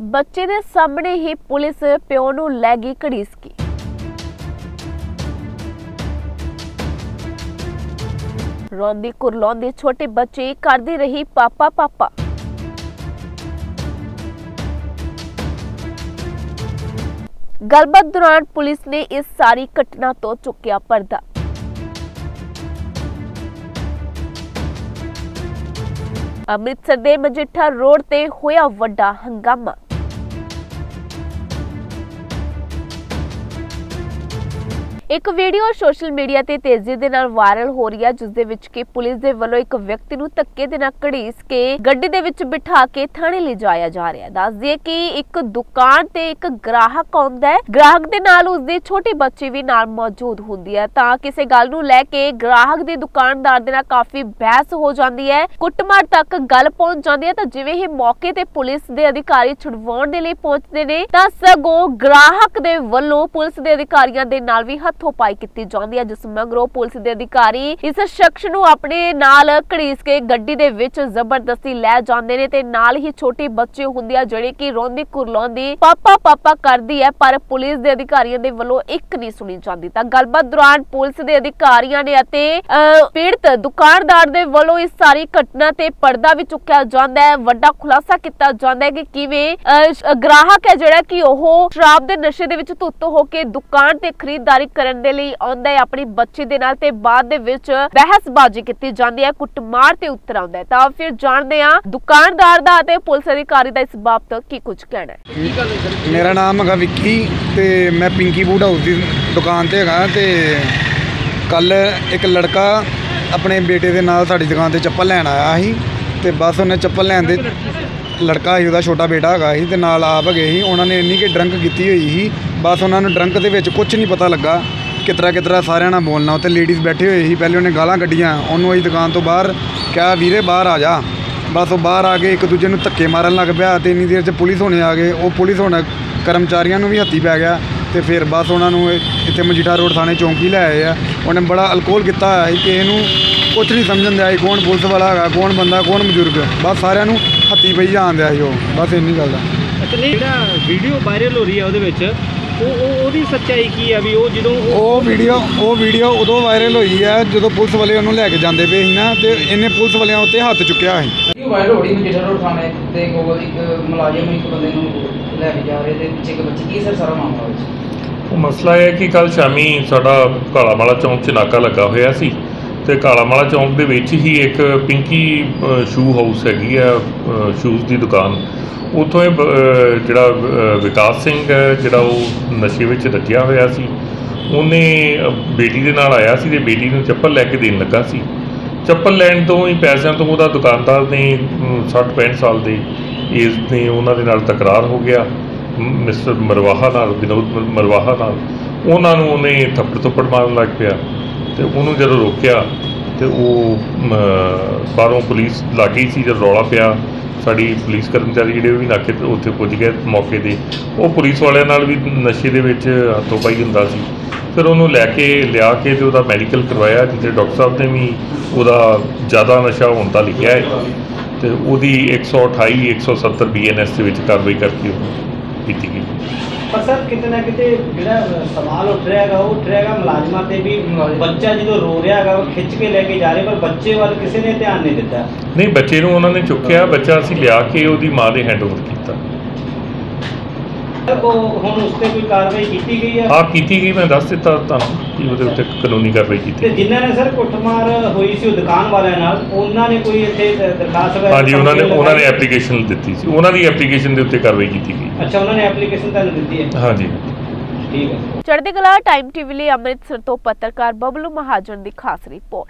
ਬੱਚੇ ਦੇ ਸਾਹਮਣੇ ਹੀ ਪੁਲਿਸ ਪਿਓ ਨੂੰ ਲੈ ਗਈ ਘੜੀਸ ਕੇ ਰੋਂਦੀ ਕੁਰਲਾਉਂਦੀ ਛੋਟੇ ਬੱਚੇ ਕਰਦੀ ਰਹੀ ਪਾਪਾ ਪਾਪਾ। ਗੱਲਬਾਤ ਦੌਰਾਨ ਪੁਲਿਸ ਨੇ ਇਸ ਸਾਰੀ ਘਟਨਾ ਤੋਂ ਚੁੱਕਿਆ ਪਰਦਾ। ਅੰਮ੍ਰਿਤਸਰ ਦੇ ਮਜੀਠਾ ਰੋਡ ਤੇ ਹੋਇਆ ਵੱਡਾ ਹੰਗਾਮਾ। ਇੱਕ ਵੀਡੀਓ ਸੋਸ਼ਲ ਮੀਡੀਆ ਤੇ ਤੇਜ਼ੀ ਦੇ ਨਾਲ ਵਾਇਰਲ ਹੋ ਰਹੀ ਹੈ, ਜਿਸ ਦੇ ਵਿੱਚ ਕਿ ਪੁਲਿਸ ਦੇ ਵੱਲੋਂ ਇੱਕ ਵਿਅਕਤੀ ਨੂੰ ਧੱਕੇ ਦੇ ਨਾਲ ਘੜੀਸ ਕੇ ਗੱਡੀ ਦੇ ਵਿੱਚ ਬਿਠਾ ਕੇ ਥਾਣੇ ਲਿਜਾਇਆ ਜਾ ਰਿਹਾ ਦੱਸ ਦਈਏ ਕਿ ਇੱਕ ਦੁਕਾਨ ਤੇ ਇੱਕ ਗ੍ਰਾਹਕ ਆਉਂਦਾ ਹੈ। ਗ੍ਰਾਹਕ ਦੇ ਨਾਲ ਉਸਦੇ ਛੋਟੇ ਬੱਚੇ ਵੀ ਨਾਲ ਮੌਜੂਦ ਹੁੰਦੀ ਹੈ। ਤਾਂ ਕਿਸੇ ਗੱਲ ਨੂੰ ਲੈ ਕੇ ਗ੍ਰਾਹਕ ਦੇ ਦੁਕਾਨਦਾਰ ਦੇ ਨਾਲ ਕਾਫੀ ਬਹਿਸ ਹੋ ਜਾਂਦੀ ਹੈ। ਕੁੱਟਮਾਰ ਤੱਕ ਗੱਲ ਪਹੁੰਚ ਜਾਂਦੀ ਹੈ ਤਾਂ ਜਿਵੇਂ ਹੀ ਮੌਕੇ ਤੇ ਪੁਲਿਸ ਦੇ ਅਧਿਕਾਰੀ ਛੁਡਵਾਉਣ ਦੇ ਲਈ ਪਹੁੰਚਦੇ ਨੇ, ਤਾਂ ਸਗੋਂ ਗ੍ਰਾਹਕ ਦੇ ਵੱਲੋਂ ਪੁਲਿਸ ਦੇ ਅਧਿਕਾਰੀਆਂ ਦੇ ਨਾਲ ਵੀ ਹੱਥੋਂ ਪਾਈ ਕੀਤੀ ਜਾਂਦੀ ਹੈ, ਜਿਸ ਮਗਰੋਂ ਪੁਲਿਸ ਦੇ ਅਧਿਕਾਰੀ ਇਸ ਸ਼ਖਸ ਨੂੰ ਆਪਣੇ ਨਾਲ ਘੜੀਸ ਕੇ ਗੱਡੀ ਦੇ ਵਿੱਚ ਜ਼ਬਰਦਸਤੀ ਲੈ ਜਾਂਦੇ ਨੇ ਤੇ ਨਾਲ ਹੀ ਛੋਟੀ ਬੱਚੇ ਹੁੰਦੀ ਆ ਜਿਹੜੇ ਕਿ ਰੋਂਦੀ ਕੁਰਲਾਉਂਦੀ ਪਾਪਾ ਪਾਪਾ ਕਰਦੀ ਹੈ, ਪਰ ਪੁਲਿਸ ਦੇ ਅਧਿਕਾਰੀਆਂ ਦੇ ਵੱਲੋਂ ਇੱਕ ਨਹੀਂ ਸੁਣੀ ਜਾਂਦੀ। ਤਾਂ ਗੱਲਬਾਤ ਦੌਰਾਨ ਪੁਲਿਸ ਦੇ ਅਧਿਕਾਰੀਆਂ ਨੇ ਅਤੇ ਪੀੜਤ ਦੁਕਾਨਦਾਰ ਦੇ ਵੱਲੋਂ ਇਸ ਸਾਰੀ ਘਟਨਾ ਤੇ ਪਰਦਾ ਵੀ ਚੁੱਕਿਆ ਜਾਂਦਾ ਹੈ। ਵੱਡਾ ਖੁਲਾਸਾ ਕੀਤਾ ਜਾਂਦਾ ਹੈ ਕਿ ਕਿਵੇਂ ਗ੍ਰਾਹਕ ਹੈ ਜਿਹੜਾ ਕਿ ਉਹ ਸ਼ਰਾਬ ਦੇ ਨਸ਼ੇ ਦੇ ਵਿੱਚ ਧੁੱਤ ਹੋ ਕੇ ਦੁਕਾਨ ਤੇ ਖਰੀਦਦਾਰੀ ਕਰਨ ਦੇ ਲਈ ਆਉਂਦਾ ਹੈ ਆਪਣੀ ਬੱਚੀ ਦੇ ਨਾਲ ਤੇ ਬਾਅਦ ਦੇ ਵਿੱਚ ਬਹਿਸਬਾਜ਼ੀ ਕੀਤੀ ਜਾਂਦੀ ਹੈ ਕੁੱਟਮਾਰ ਤੇ ਉਤਰ ਆਉਂਦਾ ਹੈ। ਤਾਂ ਫਿਰ ਜਾਣਦੇ ਹਾਂ ਦੁਕਾਨਦਾਰ ਦਾ ਅਤੇ ਪੁਲਿਸ ਅਧਿਕਾਰੀ ਦਾ ਇਸ ਬਾਬਤ ਕੀ ਕੁਝ ਕਹਿਣਾ ਹੈ। ਮੇਰਾ ਨਾਮ ਹੈਗਾ ਵਿੱਕੀ ਤੇ ਮੈਂ ਪਿੰਕੀ ਬੂਟ ਹਾਊਸ ਦੀ ਦੁਕਾਨ ਤੇ ਹੈਗਾ ਤੇ ਕੱਲ ਇੱਕ ਲੜਕਾ ਆਪਣੇ ਬੇਟੇ ਦੇ ਨਾਲ ਸਾਡੀ ਦੁਕਾਨ ਤੇ ਚੱਪਲ ਲੈਣ ਆਇਆ ਸੀ ਤੇ ਬਸ ਉਹਨੇ ਚੱਪਲ ਲੈਣ ਦੇ ਲੜਕਾ ਸੀ, ਉਹਦਾ ਛੋਟਾ ਬੇਟਾ ਹੈਗਾ ਸੀ ਤੇ ਨਾਲ ਆਪ ਹੈਗੇ ਸੀ, ਉਹਨਾਂ ਨੇ ਇੰਨੀ ਕਿ ਡਰੰਕ ਕੀਤੀ ਹੋਈ ਸੀ, ਬਸ ਉਹਨਾਂ ਨੂੰ ਡਰੰਕ ਦੇ ਵਿੱਚ ਕੁਝ ਨਹੀਂ ਪਤਾ ਲੱਗਾ ਕਿਤਰਾ ਕਿਤਰਾ ਸਾਰਿਆਂ ਨਾਲ ਬੋਲਣਾ, ਉੱਥੇ ਲੇਡੀਜ਼ ਬੈਠੇ ਹੋਏ ਸੀ, ਪਹਿਲੇ ਉਹਨੇ ਗਾਲਾਂ ਕੱਢੀਆਂ, ਉਹਨੂੰ ਅਸੀਂ ਦੁਕਾਨ ਤੋਂ ਬਾਹਰ ਕਿਹਾ, ਵੀਰੇ ਬਾਹਰ ਆ ਜਾ। ਬਸ ਉਹ ਬਾਹਰ ਆ ਕੇ ਇੱਕ ਦੂਜੇ ਨੂੰ ਧੱਕੇ ਮਾਰਨ ਲੱਗ ਪਿਆ ਤੇ ਇੰਨੀ ਦੇਰ 'ਚ ਪੁਲਿਸ ਹੋਣੇ ਆ ਗਏ, ਉਹ ਪੁਲਿਸ ਹੁਣ ਕਰਮਚਾਰੀਆਂ ਨੂੰ ਵੀ ਹੱਥੀ ਪੈ ਗਿਆ ਤੇ ਫਿਰ ਬਸ ਉਹਨਾਂ ਨੂੰ ਇੱਥੇ ਮਜੀਠਾ ਰੋਡ ਥਾਣੇ ਚੌਂਕੀ ਲੈ ਆਏ ਆ। ਉਹਨੇ ਬੜਾ ਅਲਕੋਹਲ ਕੀਤਾ ਹੋਇਆ ਸੀ ਕਿ ਇਹਨੂੰ ਕੁਝ ਨਹੀਂ ਸਮਝਣ ਦਿਆ ਸੀ, ਕੌਣ ਪੁਲਿਸ ਵਾਲਾ ਹੈਗਾ, ਕੌਣ ਬੰਦਾ, ਕੌਣ ਬਜ਼ੁਰਗ, ਬਸ ਸਾਰਿਆਂ ਨੂੰ ਹੱਥੀ ਪਈ ਜਾਣ ਦਿਆ ਸੀ ਉਹ ਬਸ ਇੰਨੀ ਗੱਲ ਦਾ ਜਿਹੜਾ ਵੀਡੀਓ ਵਾਇਰਲ ਹੋ ਰਹੀ ਹੈ ਉਹਦੇ ਵਿੱਚ ਉਹ ਉਹ ਉਹਦੀ ਸੱਚਾਈ ਕੀ ਆ ਵੀ ਉਹ ਜਦੋਂ ਉਹ ਉਹ ਵੀਡੀਓ ਉਹ ਵੀਡੀਓ ਉਦੋਂ ਵਾਇਰਲ ਹੋਈ ਹੈ ਜਦੋਂ ਪੁਲਿਸ ਵਾਲੇ ਉਹਨੂੰ ਲੈ ਕੇ ਜਾਂਦੇ ਪਏ ਸੀ ਨਾ ਤੇ ਇਹਨੇ ਪੁਲਿਸ ਵਾਲਿਆਂ ਉੱਤੇ ਹੱਥ ਚੁੱਕਿਆ ਸੀ। ਇਹ ਵਾਇਰਲ ਹੋ ਰਹੀ ਮਜੀਠਾ ਰੋਡ ਥਾਣੇ ਤੇ ਕੋਲ ਇੱਕ ਮੁਲਾਜ਼ਮ ਇੱਕ ਬੰਦੇ ਨੂੰ ਲੈ ਕੇ ਜਾ ਰਹੇ ਤੇ ਪਿੱਛੇ ਇੱਕ ਬੱਚੀ ਕੀ ਸਰ ਸਾਰਾ ਮਾਮਲਾ ਵਿੱਚ ਉਹ ਮਸਲਾ ਇਹ ਹੈ ਕਿ ਕੱਲ ਸ਼ਾਮੀ ਸਾਡਾ ਕਾਲਾਮਾਲਾ ਚੌਂਕ 'ਚ ਨਾਕਾ ਲੱਗਾ ਹੋਇਆ ਸੀ। ਤੇ ਕਾਲਾਮਾਲਾ ਚੌਂਕ ਦੇ ਵਿੱਚ ਹੀ ਇੱਕ ਪਿੰਕੀ ਸ਼ੂ ਹਾਊਸ ਹੈਗੀ ਆ ਸ਼ੂਜ਼ ਦੀ ਦੁਕਾਨ। ਉੱਥੋਂ ਇਹ ਬ- ਜਿਹੜਾ ਵਿਕਾਸ ਸਿੰਘ ਹੈ, ਜਿਹੜਾ ਉਹ ਨਸ਼ੇ ਵਿੱਚ ਰੱਜਿਆ ਹੋਇਆ ਸੀ, ਉਹਨੇ ਬੇਟੀ ਦੇ ਨਾਲ ਆਇਆ ਸੀ ਤੇ ਬੇਟੀ ਨੂੰ ਚੱਪਲ ਲੈ ਕੇ ਦੇਣ ਲੱਗਾ ਸੀ। ਚੱਪਲ ਲੈਣ ਤੋਂ ਹੀ ਪੈਸਿਆਂ ਤੋਂ ਉਹਦਾ ਦੁਕਾਨਦਾਰ ਨੇ 60 65 ਸਾਲ ਦੇ ਏਜ ਦੇ ਉਹਨਾਂ ਦੇ ਨਾਲ ਤਕਰਾਰ ਹੋ ਗਿਆ ਮਿਸਟਰ ਮਰਵਾਹਾ ਨਾਲ, ਵਿਨੋਦ ਮਰਵਾਹਾ ਨਾਲ। ਉਹਨਾਂ ਨੂੰ ਉਹਨੇ ਥੱਪੜ ਥੱਪੜ ਮਾਰਨ ਲੱਗ ਪਿਆ। ਤੇ ਉਹਨੂੰ ਜਦੋਂ ਰੋਕਿਆ ਤੇ ਉਹ ਬਾਹਰੋਂ ਪੁਲਿਸ ਲੱਗੀ ਸੀ, ਜਦ ਰੌਲਾ ਪਿਆ, ਸਾਡੀ ਪੁਲਿਸ ਕਰਮਚਾਰੀ ਜਿਹੜੇ ਉਹ ਵੀ ਨਾਕੇ ਤੇ ਉੱਥੇ ਪੁੱਜ ਗਏ ਮੌਕੇ ਤੇ। ਉਹ ਪੁਲਿਸ ਵਾਲਿਆਂ ਨਾਲ ਵੀ ਨਸ਼ੇ ਦੇ ਵਿੱਚ ਹੱਥੋਂ ਪਾਈ ਹੁੰਦਾ ਸੀ। ਫਿਰ ਉਹਨੂੰ ਲੈ ਕੇ, ਲਿਆ ਕੇ ਤੇ ਉਹਦਾ ਮੈਡੀਕਲ ਕਰਵਾਇਆ, ਜਿੱਥੇ ਡਾਕਟਰ ਸਾਹਿਬ ਨੇ ਵੀ ਉਹਦਾ ਜ਼ਿਆਦਾ ਨਸ਼ਾ ਹੋਣ ਦਾ ਲਿਖਿਆ ਹੈ। ਤੇ ਉਹਦੀ 128 170 ਬੀਐਨਐਸ ਦੇ ਵਿੱਚ ਕਾਰਵਾਈ ਕਰਕੇ ਉਹ ਕੀਤੀ ਗਈ। ਪਰ ਸਰ ਕਿਤੇ ਨਾ ਕਿਤੇ ਜਿਹੜਾ ਸਵਾਲ ਉੱਠ ਰਿਹਾ ਹੈਗਾ ਉਹ ਉੱਠ ਰਿਹਾ ਹੈਗਾ ਮੁਲਾਜ਼ਮਾਂ ਤੇ ਵੀ। ਬੱਚਾ ਜਦੋਂ ਰੋ ਰਿਹਾ ਹੈਗਾ ਉਹ ਖਿੱਚ ਕੇ ਲੈ ਕੇ ਜਾ ਰਹੇ ਪਰ ਬੱਚੇ ਵੱਲ ਕਿਸੇ ਨੇ ਧਿਆਨ ਨਹੀਂ ਦਿੱਤਾ ਨਹੀਂ ਬੱਚੇ ਨੂੰ ਉਹਨਾਂ ਨੇ ਚੁੱਕਿਆ ਬੱਚਾ ਅਸੀਂ ਲਿਆ ਕੇ ਉਹਦੀ ਮਾਂ ਦੇ ਹੈਂਡਓਵਰ ਕੀਤਾ ਹੁਣ ਉਸ ਤੇ ਕੋਈ ਕਾਰਵਾਈ ਕੀਤੀ ਗਈ ਹੈ ਹਾਂ ਕੀਤੀ ਗਈ ਮੈਂ ਦੱਸ ਦਿੱਤਾ ਤੁਹਾਨੂੰ ਕਿ ਉਹਦੇ ਉੱਤੇ ਕਾਨੂੰਨੀ ਕਾਰਵਾਈ ਕੀਤੀ ਤੇ। ਜਿਨ੍ਹਾਂ ਨੇ ਸਰ ਕੁੱਟਮਾਰ ਹੋਈ ਸੀ ਉਹ ਦੁਕਾਨ ਵਾਲਿਆਂ ਨਾਲ ਉਹਨਾਂ ਨੇ ਕੋਈ ਇੱਥੇ ਦਰਖਾਸਤ ਵਗੈਰਾ ਹਾਂਜੀ ਉਹਨਾਂ ਨੇ ਉਹਨਾਂ ਨੇ? ਐਪਲੀਕੇਸ਼ਨ ਦਿੱਤੀ ਸੀ। ਉਹਨਾਂ ਦੀ ਐਪਲੀਕੇਸ਼ਨ ਦੇ ਉੱਤੇ ਕਾਰਵਾਈ ਕੀਤੀ ਗਈ। ਅੱਛਾ ਉਹਨਾਂ ਨੇ ਐਪਲੀਕੇਸ਼ਨ ਤੁਹਾਨੂੰ ਦਿੱਤੀ ਹੈ? ਹਾਂਜੀ। ਠੀਕ ਹੈ। ਚੜ੍ਹਦੀ ਕਲਾ ਟਾਈਮ ਟੀਵੀ ਲਈ ਅੰਮ੍ਰਿਤਸਰ ਤੋਂ ਪੱਤਰਕਾਰ ਬਬਲੂ ਮਹਾਜਨ ਦੀ ਖਾਸ ਰਿਪੋਰਟ।